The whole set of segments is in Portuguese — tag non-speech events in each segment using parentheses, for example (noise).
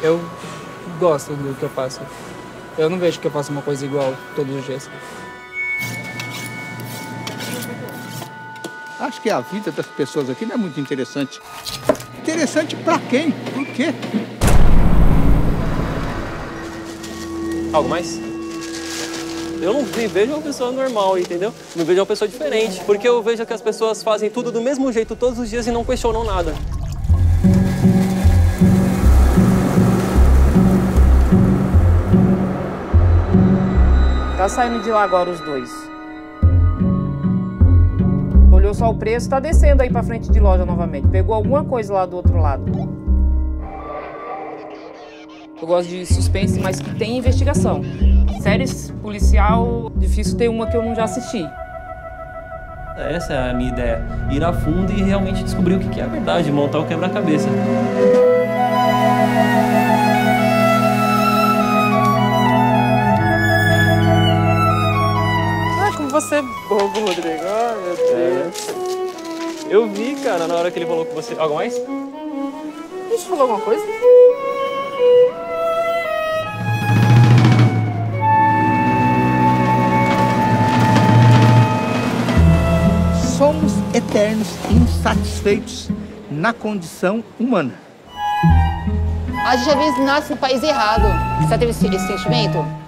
Eu gosto do que eu faço. Eu não vejo que eu faço uma coisa igual todos os dias. Acho que a vida das pessoas aqui não é muito interessante. Interessante pra quem? Por quê? Algo mais? Eu não me vejo uma pessoa normal, entendeu? Me vejo uma pessoa diferente. Porque eu vejo que as pessoas fazem tudo do mesmo jeito todos os dias e não questionam nada. Tá saindo de lá agora os dois. Olhou só o preço, tá descendo aí pra frente de loja novamente. Pegou alguma coisa lá do outro lado. Eu gosto de suspense, mas que tem investigação. Séries policial, difícil ter uma que eu não já assisti. Essa é a minha ideia. Ir a fundo e realmente descobrir o que é a verdade, montar o quebra-cabeça. Você é bobo, Rodrigo. Ai, meu Deus. Eu vi, cara, na hora que ele falou com você. Algo mais? Deixa eu falar alguma coisa? Somos eternos insatisfeitos na condição humana. A gente às vezes nasce no país errado. Você já teve esse, esse sentimento?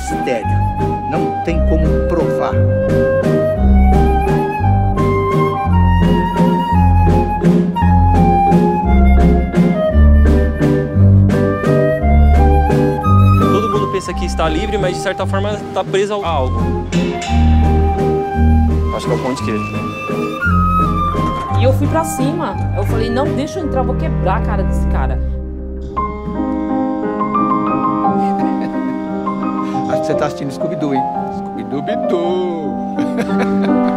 Mistério. Não tem como provar. Todo mundo pensa que está livre, mas de certa forma está preso a algo. Acho que é o pão de queijo. E eu fui pra cima. Eu falei, não, deixa eu entrar, vou quebrar a cara desse cara. Você tá assistindo Scooby-Doo, hein? Scooby-Doo. (laughs)